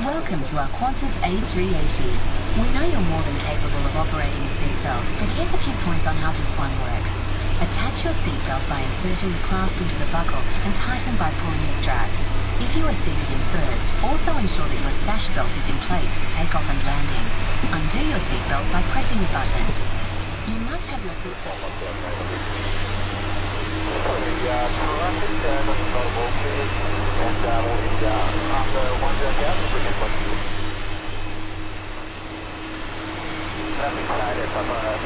Welcome to our Qantas A380. We know you're more than capable of operating a seatbelt, but here's a few points on how this one works. Attach your seatbelt by inserting the clasp into the buckle and tighten by pulling the strap. If you are seated in first, also ensure that your sash belt is in place for takeoff and landing. Undo your seatbelt by pressing the button. You must have your seatbelt. One bring it to you. Traffic side at Papa, uh,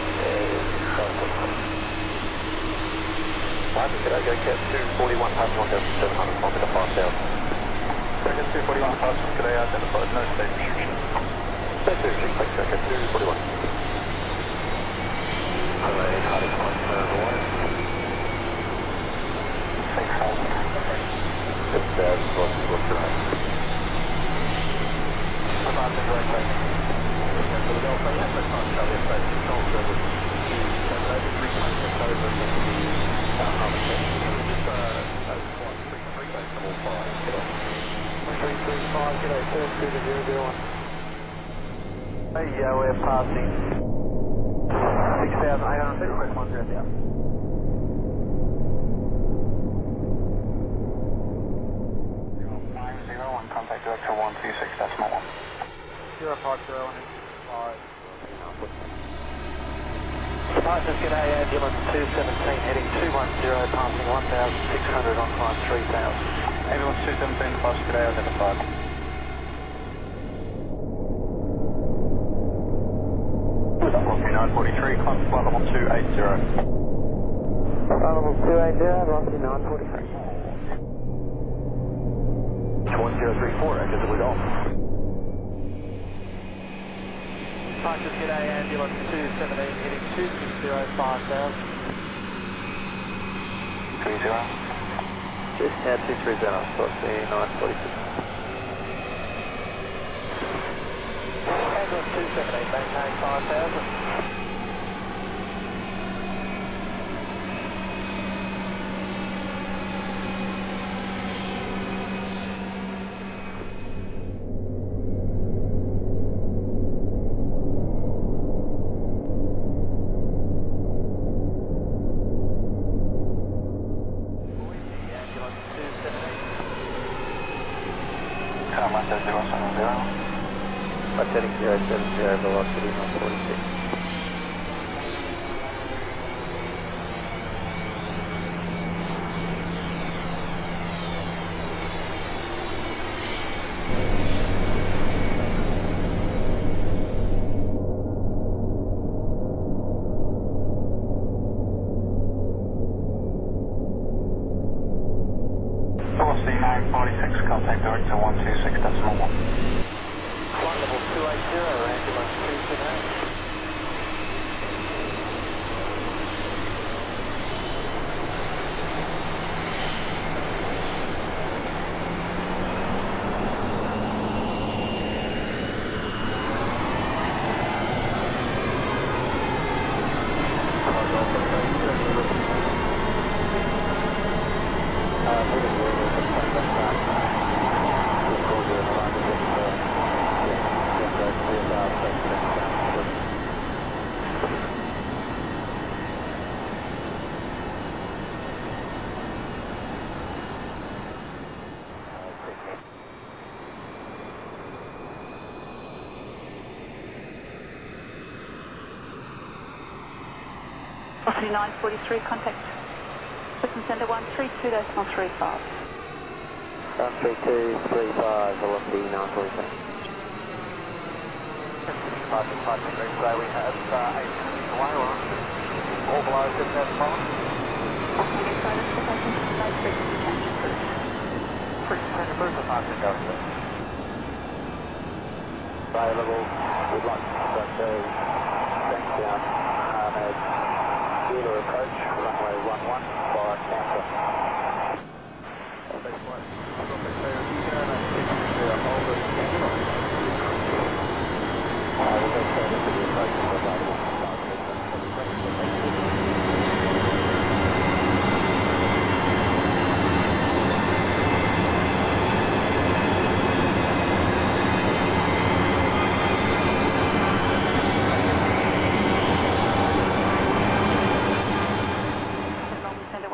Traffic, could I go get 241 passing 1700, on to the 5000. Second 241 passing, could I identify no station? Station, check, check, check, 241. Hello, Hardy, number one. 6000. It's uh, close to what's your name? I'm not the right place. Philadelphia, yeah, that's not Charlie, that's control service. Seven over three times six over to the uh, conversation. Just uh, uh, one three three base double five. Get off. Three three five. Get out. Third two to zero zero one. Hey, yeah, we're passing six thousand eight hundred feet. Request one zero zero. Nine zero one, contact director 126, decimal one. Zero five zero one five. Partners, get A ambulance 217 heading 210, passing 1,600 on climb 3,000. Ambulance 217, fast today, identified. 943, climb to flight level 280. Level 280, Rocky 943. 1034, actively off. Partners, get A ambulance 217 heading 260, 5,000. 30. Just now 230, spot C 946. Ambulance 278, maintain 5,000. Ambulance 278. Turn left at 070. Left heading 070, velocity 946. Policy 946, contact director 126, decimal one. Flight level 280, Velocity 943, contact System Center 132 decimal 35. 3235, velocity 947. Parking, parking, green today we have uh, 8 minutes away, we're on all below 7,000 miles. Oxygen silence for passing, no frequency change approved. Frequency change approved for parking, go available. We'd like to runway 11 by Cancer. Uh, we'll go further to the approach available. London Centre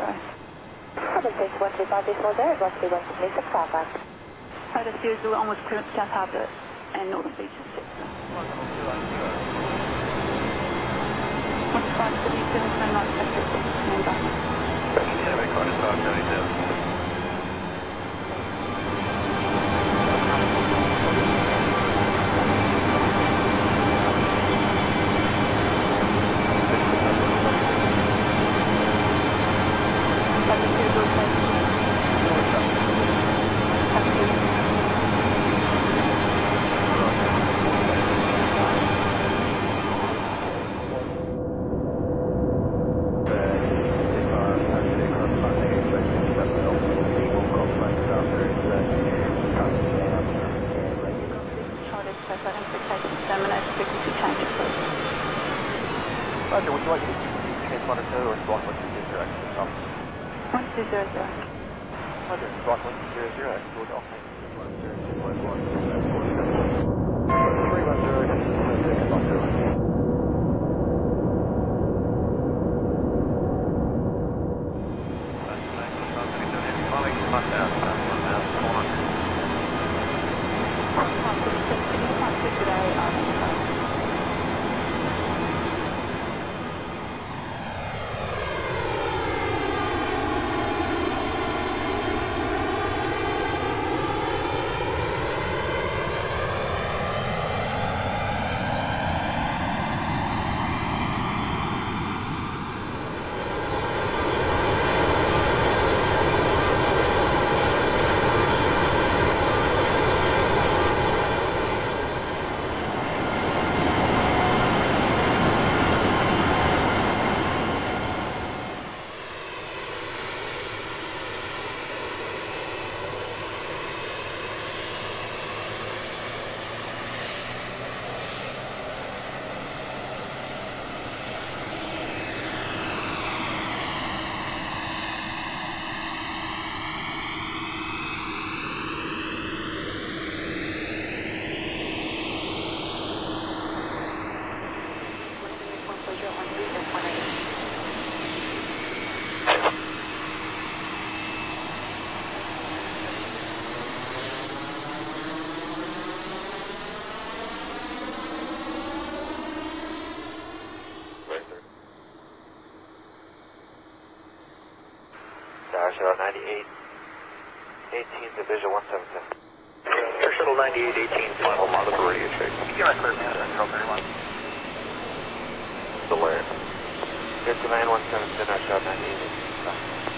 125 decimal zero. Southern Six 125 decimal zero, Rossi 126 car park. Otis Series will onwards clearance South Harbour and Northern Beaches sector. 125 City 729 sector 6, Roger, would you like to change monitor or block 1200 X to top? 1200. Roger, block 100 X. 125 today, identified. Tower Shuttle 98, 18 Division 177. Air Shuttle 9818, final model for radio check. You got clear man, Control 31. Delaware. 59177, Tower Shuttle 98.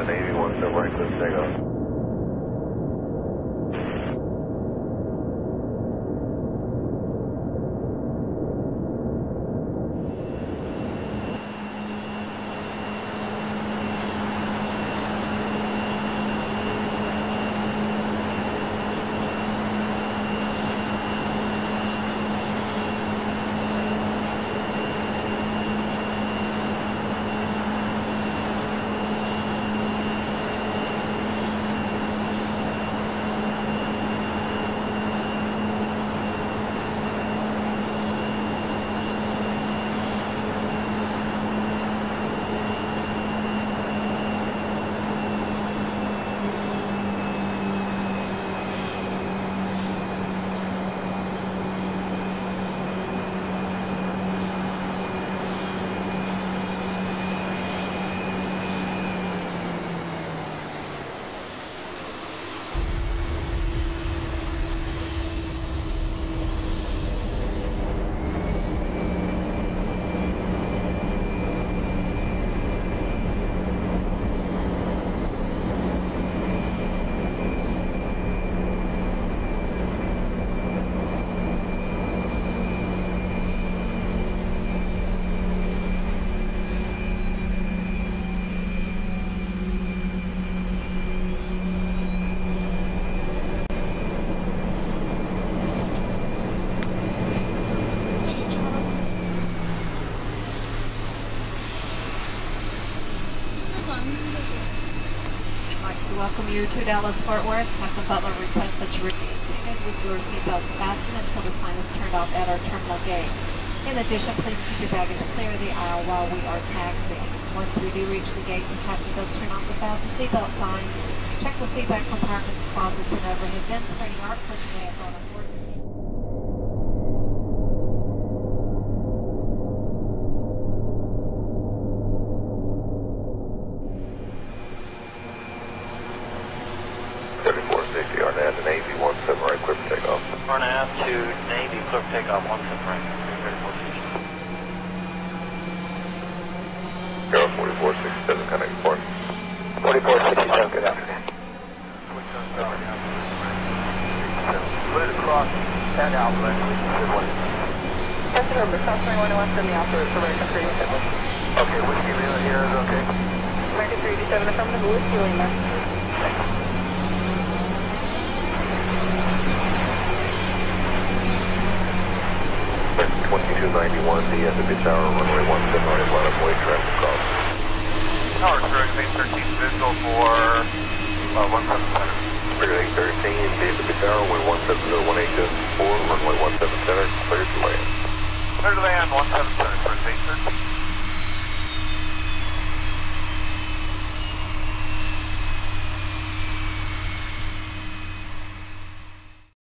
Eight, Arnett and eighty one, so off. to you Dallas Fort Worth. Captain Butler requests that you remain seated with your seatbelts fastened until the sign is turned off at our terminal gate. In addition, please keep your baggage clear of the aisle while we are taxiing. Once we do reach the gate, the captain does turn off the fasten seatbelt signs. Check the seatback compartments, closets, and overhead bins for any arc personnel on a Navy, clear for takeoff, one seven right. Thirty-four sixty. Aero forty-four sixty-seven, connect report. Forty-four sixty-seven, good afternoon. Split across and outlet, Captain Herbert, South 2117, the operator for American 387. Okay, whiskey Lima here is okay. American 387, affirmative, Whiskey Lima. The end of the tower, runway one seven right, line up, way traffic cross. Tower, sir, main 13 visual for uh, 17 center. Figure eight thirteen, the end of the tower, way one seven zero one eight just four, runway one seven center, clear to land. Clear to land, 17 center, first 813.